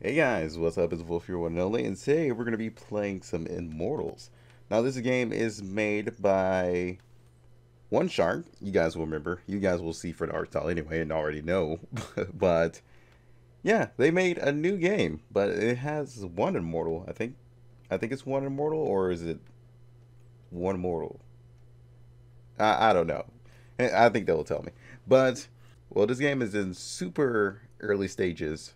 Hey guys, what's up? It's Volf here, one and only, and today we're going to be playing some Immortals. Now, this game is made by Oneshark. You guys will remember. You guys will see for the art style anyway and already know. but, yeah, they made a new game, but it has one Immortal. I think I think it's one Immortal, or is it one Immortal? I, I don't know. I think they'll tell me. But, well, this game is in super early stages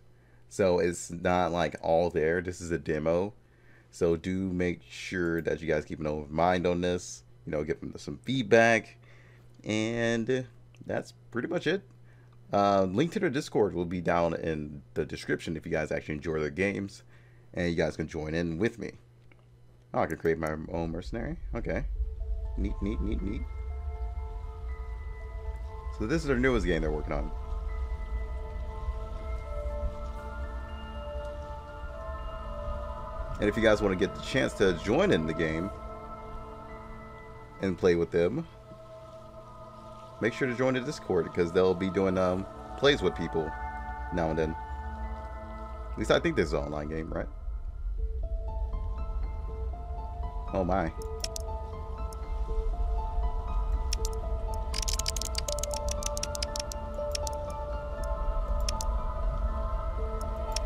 so it's not like all there. This is a demo. So do make sure that you guys keep an open mind on this. You know, give them some feedback. And that's pretty much it. Uh, link to the Discord will be down in the description if you guys actually enjoy the games. And you guys can join in with me. Oh, I can create my own mercenary. Okay. Neat, neat, neat, neat. So this is their newest game they're working on. And if you guys want to get the chance to join in the game and play with them, make sure to join the Discord because they'll be doing um, plays with people now and then. At least I think this is an online game, right? Oh my.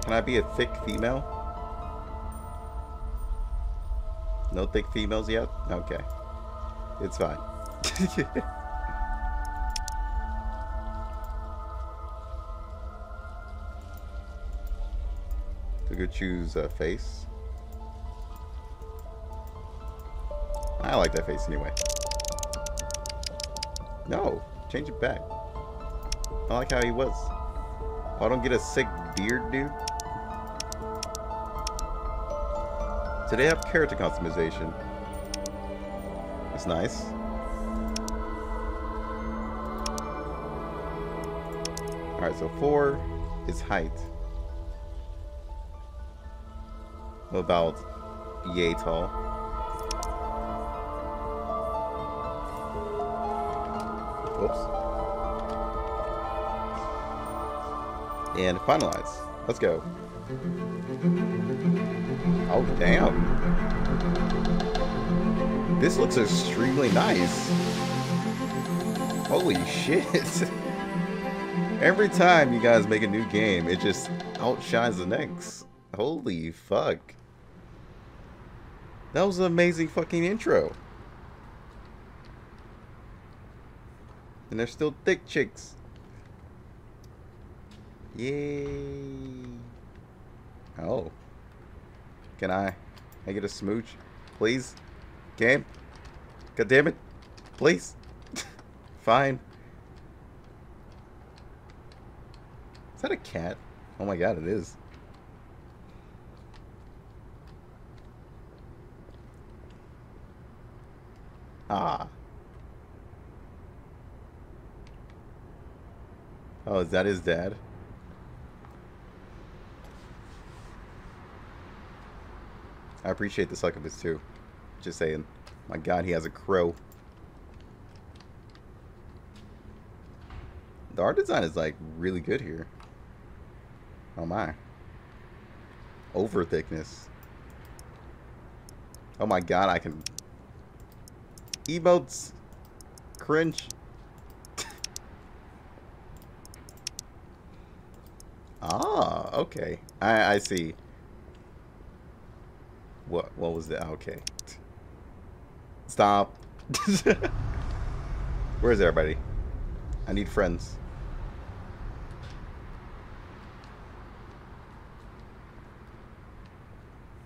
Can I be a thick female? No thick females yet? Okay. It's fine. so go choose a face. I like that face anyway. No, change it back. I like how he was. Oh, I don't get a sick beard, dude. So they have character customization. That's nice. Alright, so four is height. About yay tall? Whoops. And finalize. Let's go. Oh, damn. This looks extremely nice. Holy shit. Every time you guys make a new game, it just outshines the next. Holy fuck. That was an amazing fucking intro. And they're still thick chicks. Yay. Oh. Can I? I get a smooch? Please? Game? God damn it. Please? Fine. Is that a cat? Oh my god, it is. Ah. Oh, is that his dad? I appreciate the succubus too. Just saying. My god, he has a crow. The art design is like really good here. Oh my. Over thickness. Oh my god, I can... Emotes. Cringe. ah, okay. I, I see. What what was that? Okay. Stop. Where's everybody? I need friends.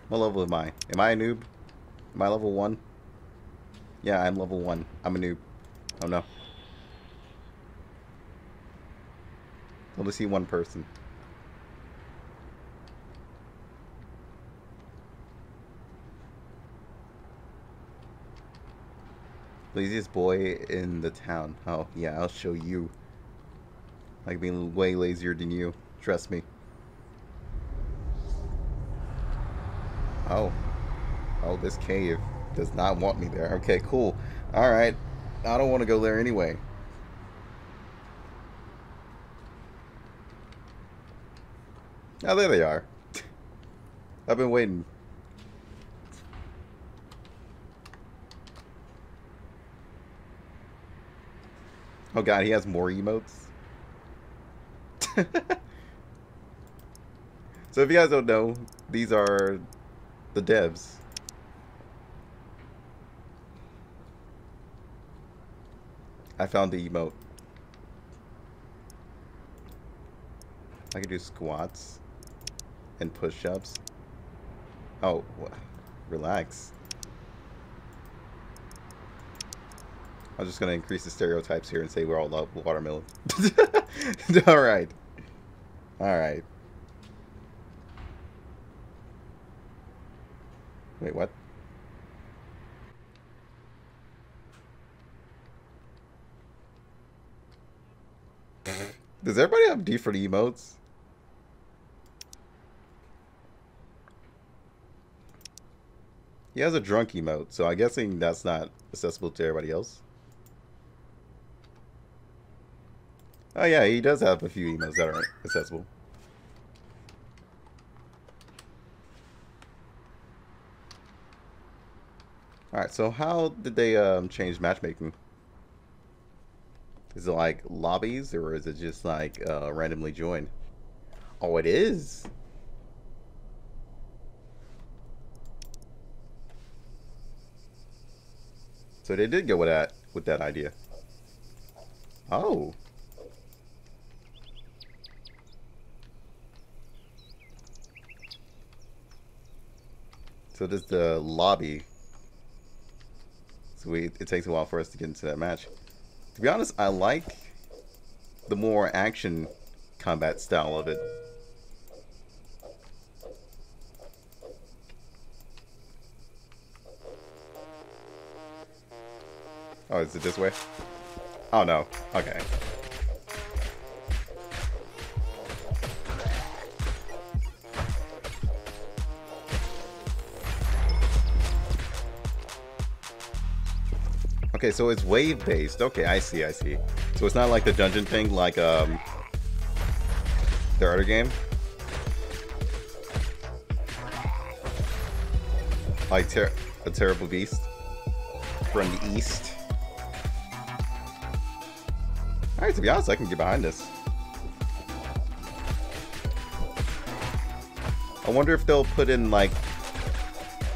What level am I? Am I a noob? Am I level 1? Yeah, I'm level 1. I'm a noob. Oh no. Only see one person. Laziest boy in the town. Oh, yeah, I'll show you. I can be way lazier than you. Trust me. Oh. Oh, this cave does not want me there. Okay, cool. Alright. I don't want to go there anyway. Oh, there they are. I've been waiting. Oh god, he has more emotes? so if you guys don't know, these are the devs. I found the emote. I can do squats and push-ups. Oh, relax. I'm just gonna increase the stereotypes here and say we're all love watermelon. all right, all right. Wait, what? Does everybody have different emotes? He has a drunk emote, so I'm guessing that's not accessible to everybody else. Oh yeah, he does have a few emotes that are accessible. Alright, so how did they um, change matchmaking? Is it like lobbies or is it just like uh, randomly join? Oh, it is. So they did go with that with that idea. Oh. So is the lobby. So we it takes a while for us to get into that match. To be honest, I like the more action combat style of it. Oh, is it this way? Oh no. Okay. Okay, so it's wave based. Okay, I see, I see. So it's not like the dungeon thing like um the other game. Like ter a terrible beast from the east. Alright, to be honest, I can get behind this. I wonder if they'll put in like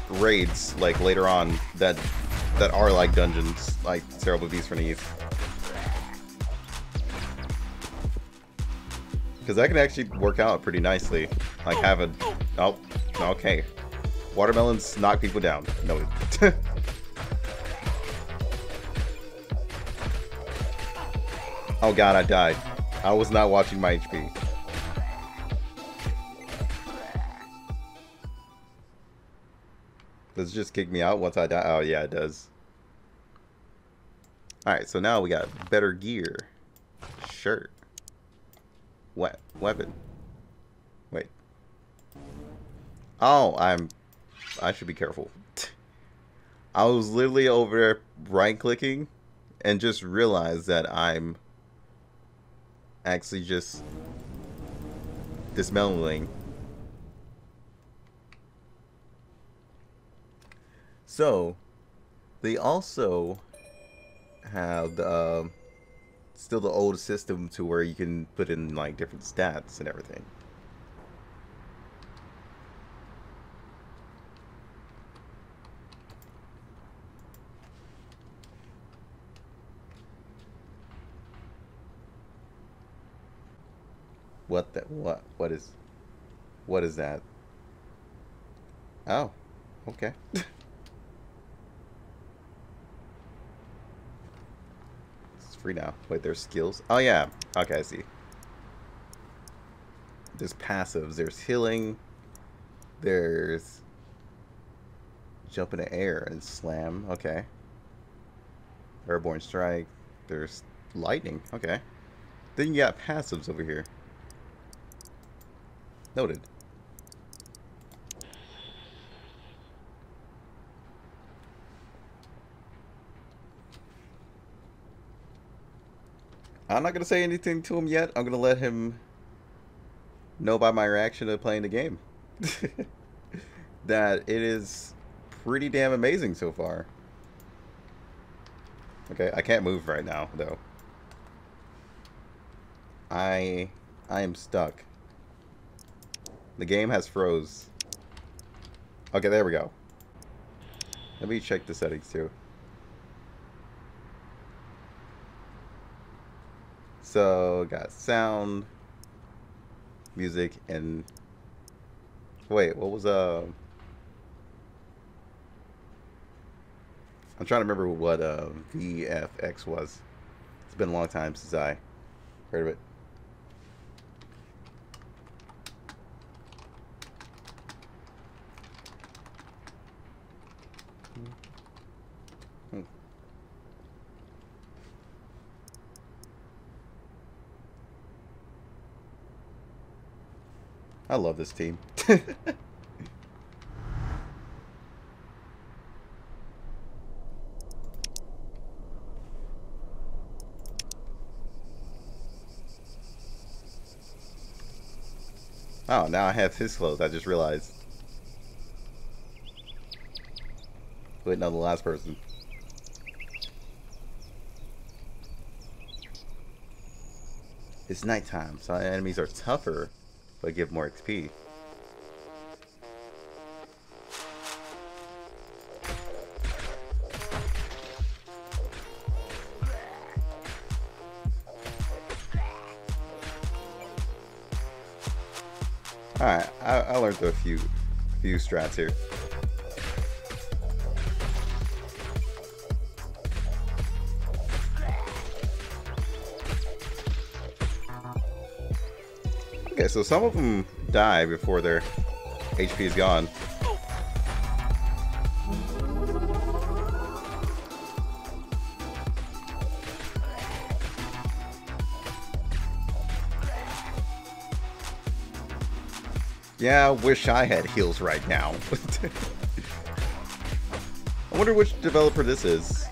raids like later on that that are like dungeons, like Terrible Beast for East. Because that can actually work out pretty nicely. Like have a... Oh, okay. Watermelons knock people down. No. oh god, I died. I was not watching my HP. Does it just kick me out once I die? Oh, yeah, it does. Alright, so now we got better gear. Shirt. What? Weapon. Wait. Oh, I'm... I should be careful. I was literally over there right-clicking and just realized that I'm actually just dismantling So, they also have the, uh, still the old system to where you can put in like different stats and everything. What the what what is what is that? Oh, okay. free now. Wait, there's skills? Oh, yeah. Okay, I see. There's passives. There's healing. There's jump in the air and slam. Okay. Airborne strike. There's lightning. Okay. Then you got passives over here. Noted. I'm not gonna say anything to him yet. I'm gonna let him know by my reaction to playing the game. that it is pretty damn amazing so far. Okay, I can't move right now, though. I... I am stuck. The game has froze. Okay, there we go. Let me check the settings, too. So, got sound, music, and... Wait, what was, uh... I'm trying to remember what uh, VFX was. It's been a long time since I heard of it. Hmm. I love this team. Oh, now I have his clothes. I just realized. Wait, no, the last person. It's nighttime, so enemies are tougher, but give more XP. Alright, I, I learned a few, few strats here. So some of them die before their HP is gone. Yeah, wish I had heals right now. I wonder which developer this is.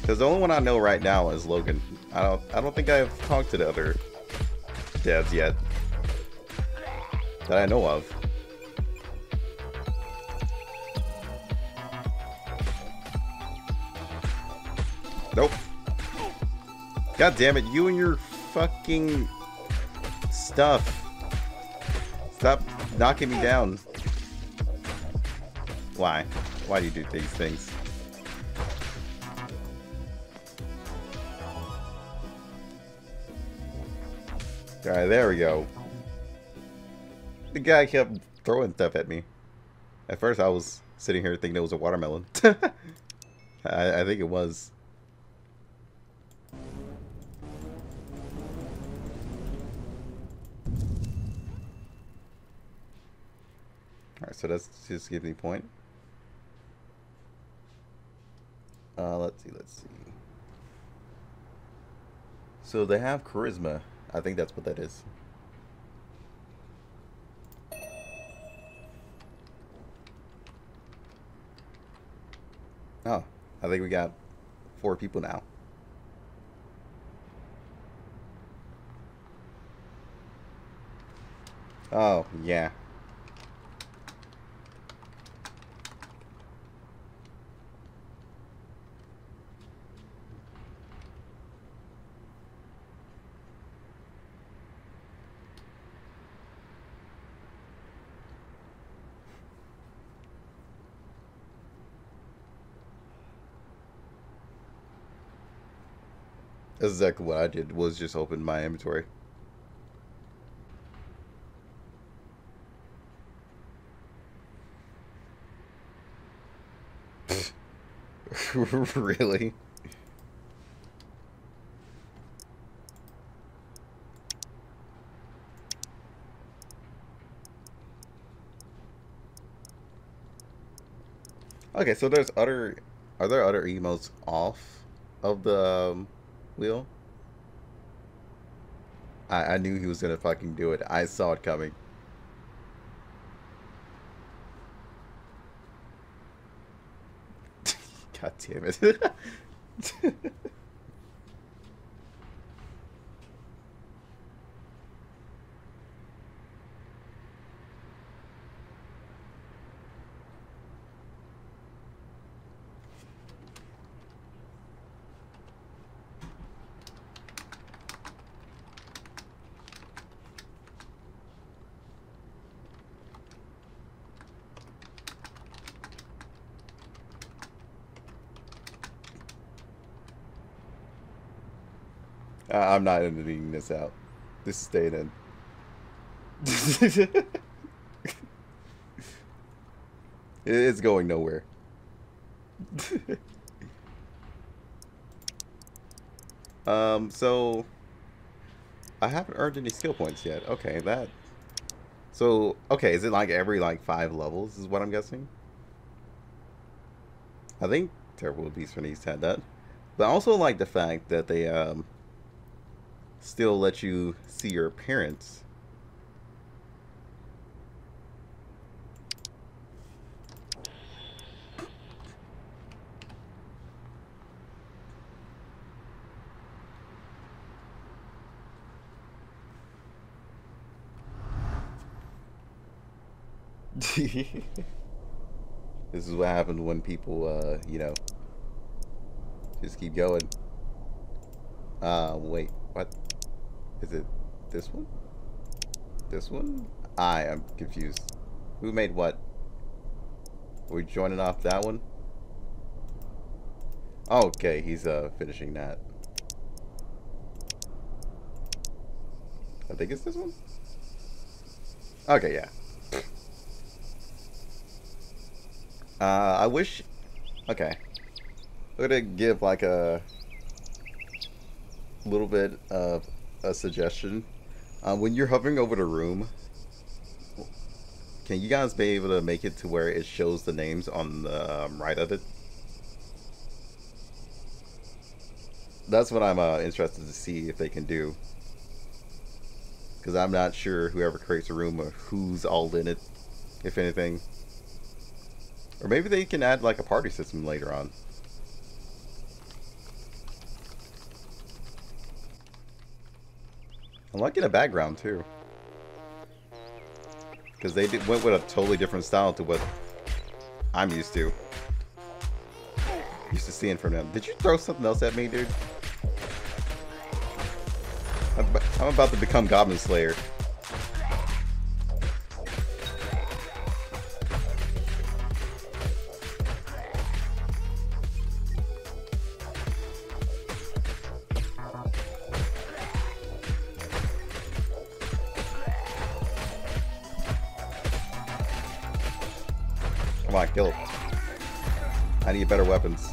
Because the only one I know right now is Logan. I don't I don't think I've talked to the other devs yet. That I know of. Nope. God damn it, you and your fucking stuff. Stop knocking me down. Why? Why do you do these things? Alright, there we go. The guy kept throwing stuff at me. At first I was sitting here thinking it was a watermelon. I, I think it was. Alright, so that's just give me point. Uh, let's see, let's see. So they have charisma. I think that's what that is. Oh, I think we got four people now. Oh, yeah. That's exactly what I did, was just open my inventory. really? Okay, so there's other, are there other emotes off of the um, wheel? I, I knew he was gonna fucking do it. I saw it coming. God damn it. I'm not editing this out. This is staying in. it's going nowhere. um, so I haven't earned any skill points yet. Okay, that. So, okay, is it like every like five levels is what I'm guessing? I think Terrible Beast East had that. But also like the fact that they um, still let you see your appearance. this is what happens when people, uh, you know, just keep going. Uh, wait, what? Is it this one? This one? I am confused. Who made what? Are we joining off that one? Okay, he's uh finishing that. I think it's this one? Okay, yeah. Uh, I wish... Okay. I'm gonna give like a little bit of a suggestion. Um, when you're hovering over the room, can you guys be able to make it to where it shows the names on the um, right of it? That's what I'm uh, interested to see if they can do. Because I'm not sure whoever creates a room or who's all in it, if anything. Or maybe they can add like a party system later on. I'm liking the background too. Because they did, went with a totally different style to what I'm used to. Used to seeing from them. Did you throw something else at me, dude? I'm about to become Goblin Slayer. Need better weapons.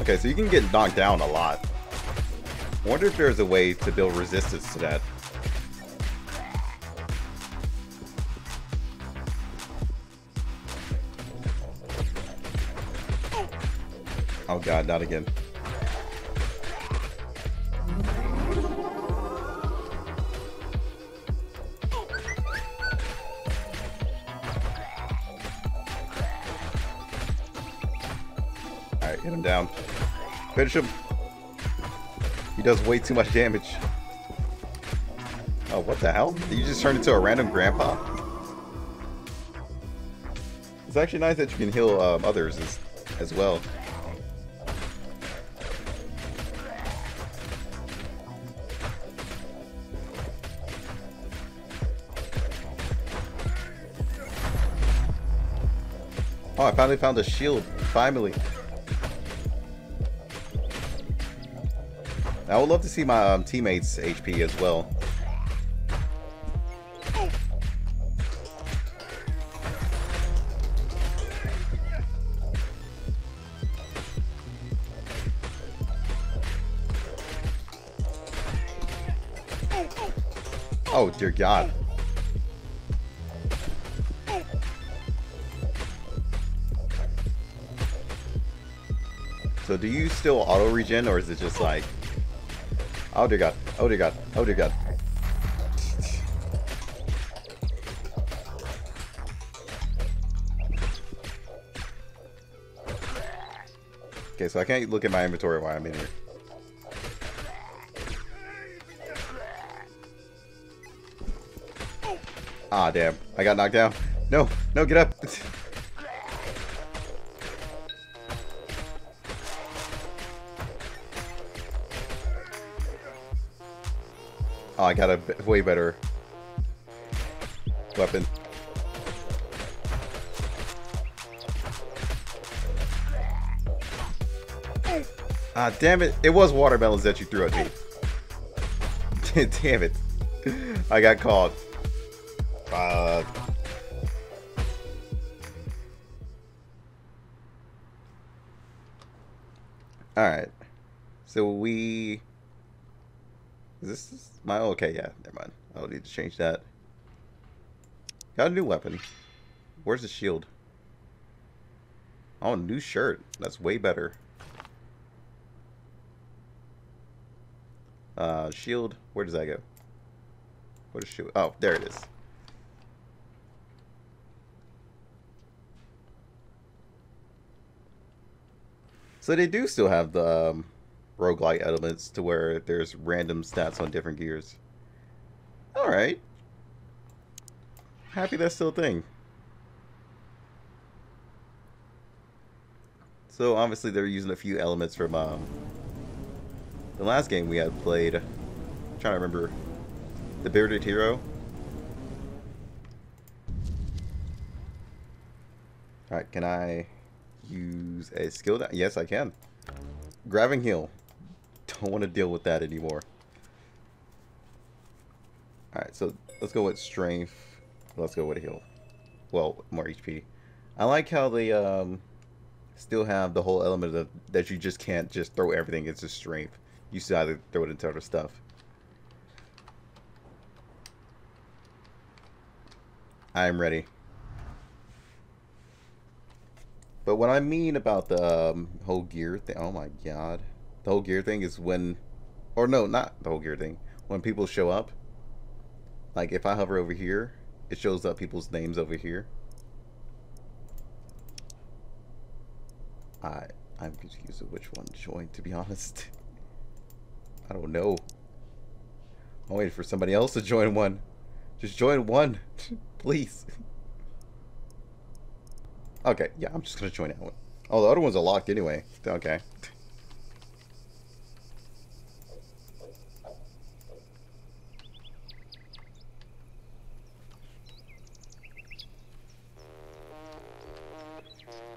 Okay, so you can get knocked down a lot. I wonder if there's a way to build resistance to that. Oh god, not again. Finish him. He does way too much damage. Oh, what the hell? Did you just turn into a random grandpa? It's actually nice that you can heal um, others as, as well. Oh, I finally found a shield. Finally. I would love to see my um, teammates' HP as well. Oh, dear God. So do you still auto regen or is it just like Oh dear god. Oh dear god. Oh dear god. Okay, so I can't look at my inventory while I'm in here. Ah, damn. I got knocked down. No, no, get up. I got a way better weapon. Ah, damn it. It was watermelons that you threw at me. damn it. I got caught. Uh... Alright. So we... Is this is my... Okay, yeah. Never mind. I don't need to change that. Got a new weapon. Where's the shield? Oh, new shirt. That's way better. Uh, shield. Where does that go? What is shield? Oh, there it is. So they do still have the um, roguelike elements to where there's random stats on different gears. Alright. Happy that's still a thing. So obviously they're using a few elements from um, the last game we had played. I'm trying to remember. The Bearded Hero. Alright, can I use a skill? Yes, I can. Grabbing heal. Don't want to deal with that anymore. Alright, so let's go with strength. Let's go with heal. Well, more HP. I like how they um, still have the whole element of that you just can't just throw everything It's into strength. You still have to throw it into other stuff. I'm ready. But what I mean about the um, whole gear thing, oh my god. The whole gear thing is when, or no, not the whole gear thing. When people show up, like if I hover over here, it shows up people's names over here. I I'm confused with which one to join, to be honest. I don't know. I'm waiting for somebody else to join one. Just join one, please. Okay, yeah, I'm just gonna join that one. Oh, the other ones are locked anyway. Okay.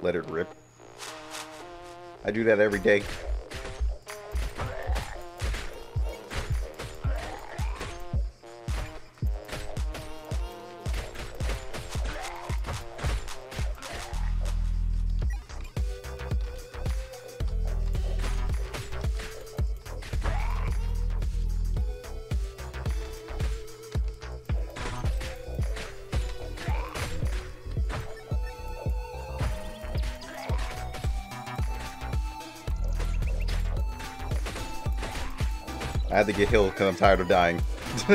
Let it rip. I do that every day. Had to get healed because I'm tired of dying.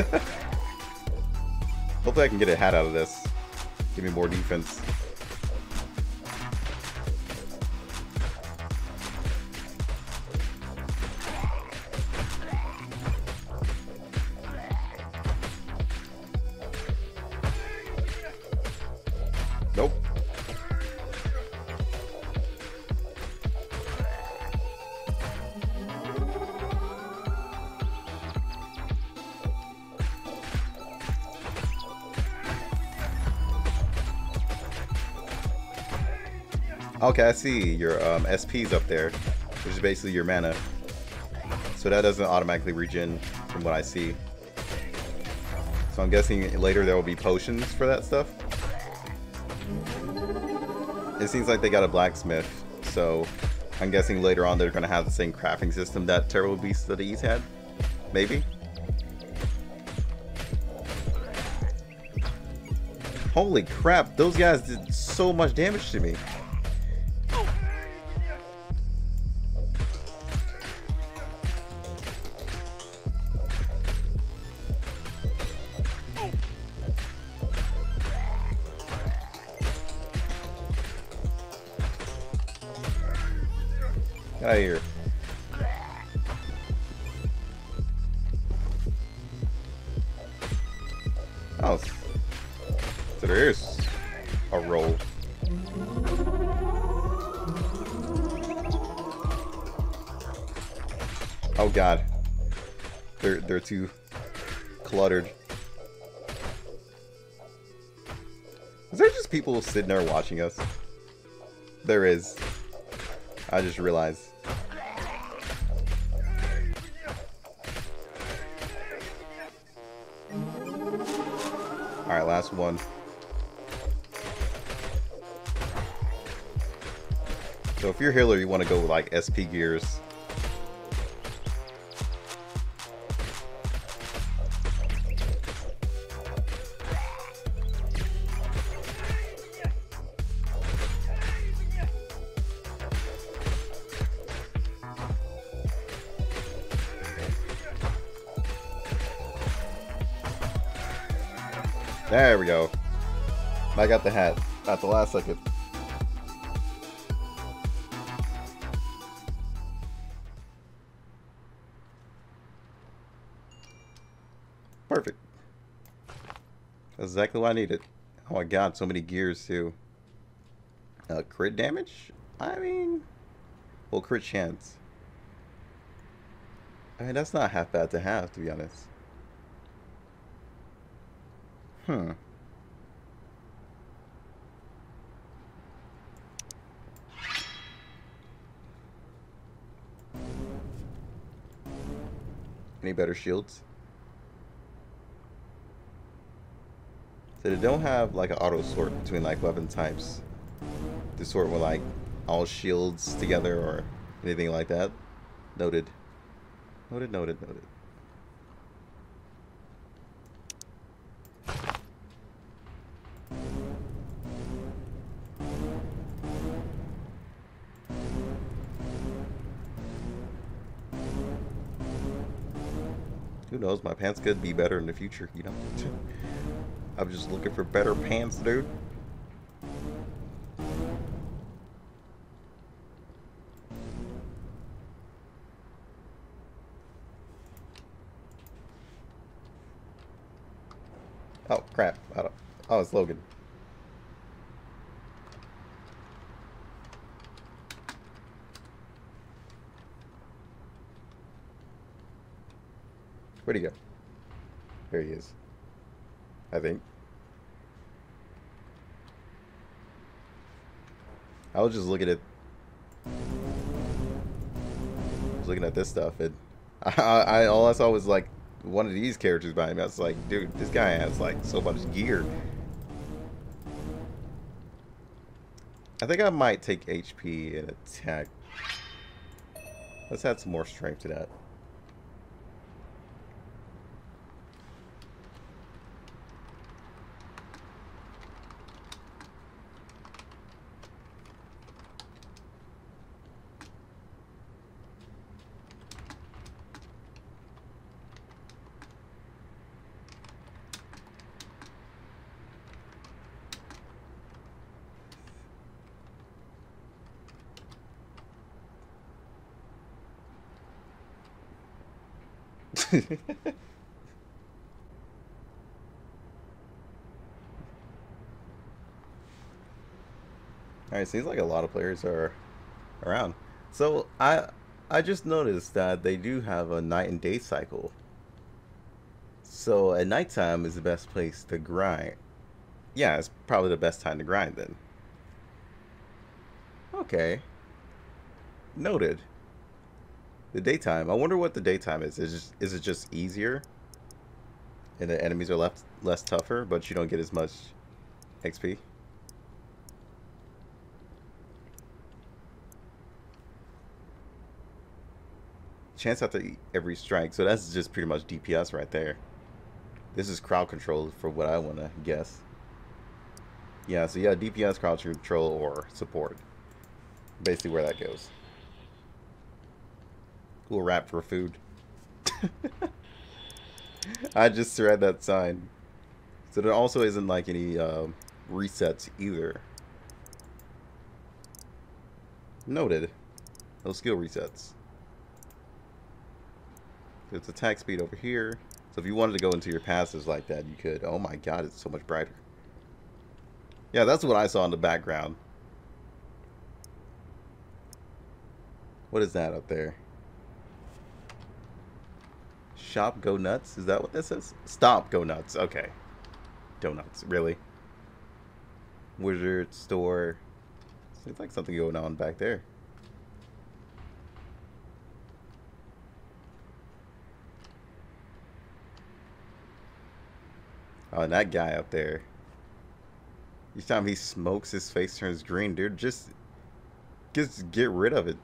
Hopefully I can get a hat out of this. Give me more defense. Okay, I see your um, SP's up there, which is basically your mana. So that doesn't automatically regen from what I see. So I'm guessing later there will be potions for that stuff. It seems like they got a blacksmith, so I'm guessing later on they're going to have the same crafting system that Terrible Beast of the East had. Maybe? Holy crap, those guys did so much damage to me. Oh god. They're they're too cluttered. Is there just people sitting there watching us? There is. I just realized. Alright, last one. So if you're healer, you want to go with like SP gears. I got the hat at the last second. Perfect. That's exactly what I needed. Oh my god, so many gears too. Uh, crit damage? I mean, well, crit chance. I mean, that's not half bad to have, to be honest. Hmm. Any better shields? So they don't have like an auto sort between like weapon types. To sort with like all shields together or anything like that. Noted. Noted, noted, noted. Knows, my pants could be better in the future, you know? I'm just looking for better pants, dude. Oh, crap. Oh, it's Logan. Where'd he go? There he is. I think. I was just looking at I was looking at this stuff and I, I all I saw was like one of these characters behind me. I was like, dude, this guy has like so much gear. I think I might take HP and attack. Let's add some more strength to that. Alright, seems like a lot of players are around. So I I just noticed that they do have a night and day cycle. So at nighttime is the best place to grind. Yeah, it's probably the best time to grind then. Okay. Noted. The daytime. I wonder what the daytime is. Is just, is it just easier? And the enemies are left less tougher, but you don't get as much XP? Chance after every strike. So that's just pretty much DPS right there. This is crowd control for what I want to guess. Yeah, so yeah, DPS, crowd control, or support. Basically where that goes. Cool rap for food. I just read that sign. So there also isn't like any uh, resets either. Noted. No skill resets. It's attack speed over here. So if you wanted to go into your passives like that, you could. Oh my god, it's so much brighter. Yeah, that's what I saw in the background. What is that up there? Shop Go Nuts? Is that what this is? Stop Go Nuts. Okay. Donuts. Really? Wizard store. Seems like something going on back there. Oh, and that guy up there. Each time he smokes, his face turns green, dude. Just, just get rid of it.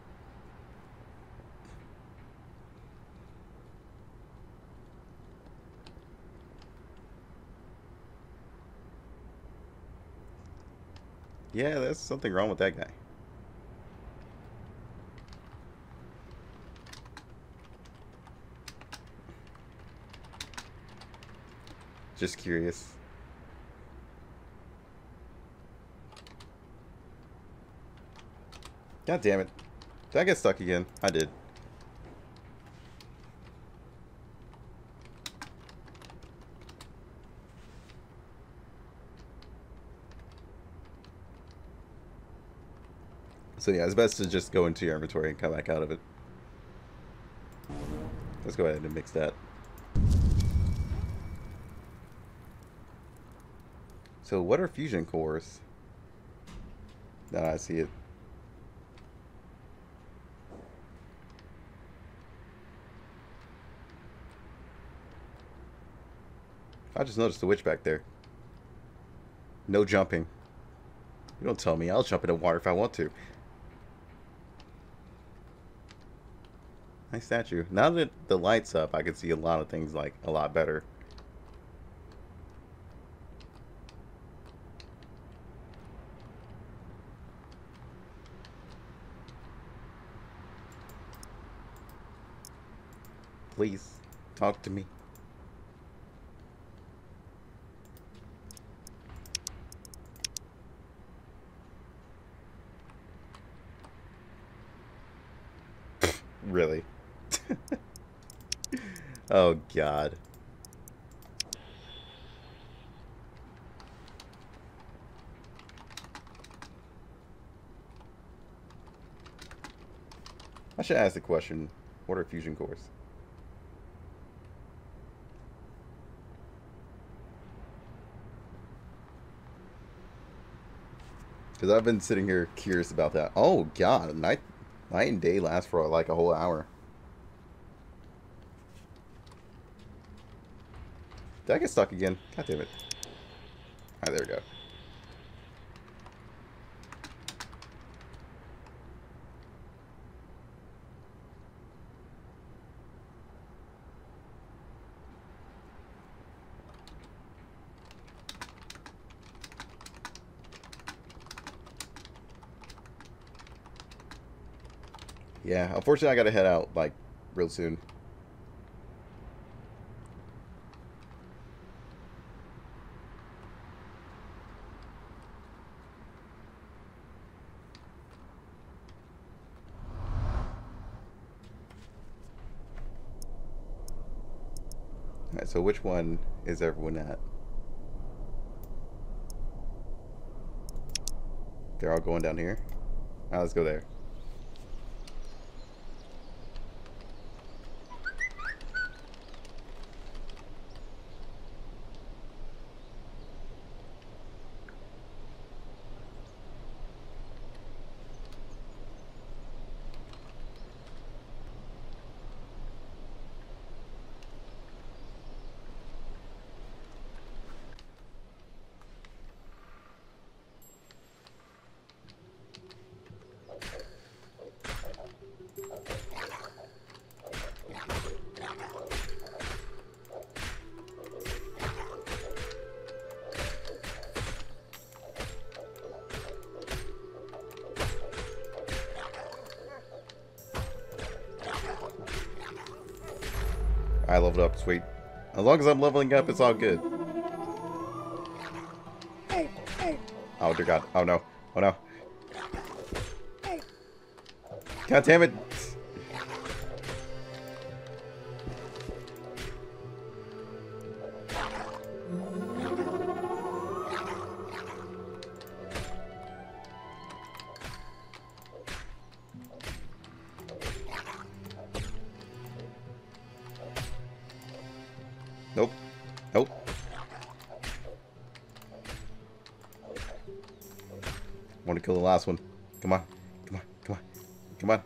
Yeah, there's something wrong with that guy. Just curious. God damn it. Did I get stuck again? I did. So yeah, it's best to just go into your inventory and come back out of it. Let's go ahead and mix that. So what are fusion cores? Now I see it. I just noticed the witch back there. No jumping. You don't tell me. I'll jump into water if I want to. Nice statue. Now that the light's up, I can see a lot of things like a lot better. Please, talk to me. really? oh, God. I should ask the question, what are fusion cores? Because I've been sitting here curious about that. Oh, God. Night, night and day last for like a whole hour. Did I get stuck again? God damn it. Alright, there we go. Yeah, unfortunately I gotta head out, like, real soon. Alright, so which one is everyone at? They're all going down here? Alright, let's go there. Leveled up, sweet. As long as I'm leveling up, it's all good. Oh dear god. Oh no. Oh no. God damn it. Come on.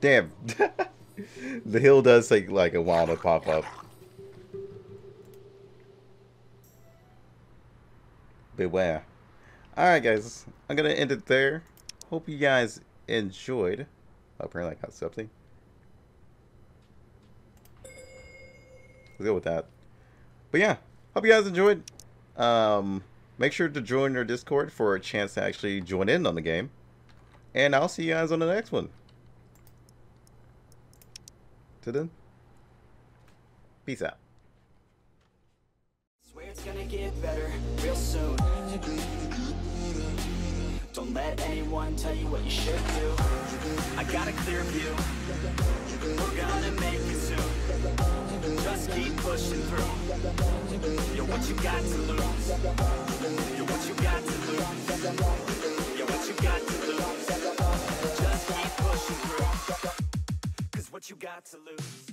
Damn. the hill does take like a while to pop up. Beware. Alright guys, I'm gonna end it there. Hope you guys enjoyed. Oh, apparently I got something. Let's go with that. But yeah, hope you guys enjoyed. Um, make sure to join our Discord for a chance to actually join in on the game. And I'll see you guys on the next one. Till then, peace out. Don't let anyone tell you what you should do. I got a clear view. We're gonna make it soon. Just keep pushing through. You're what you got to lose. What you got to lose. What you got to lose. Just keep pushing through. Cause what you got to lose.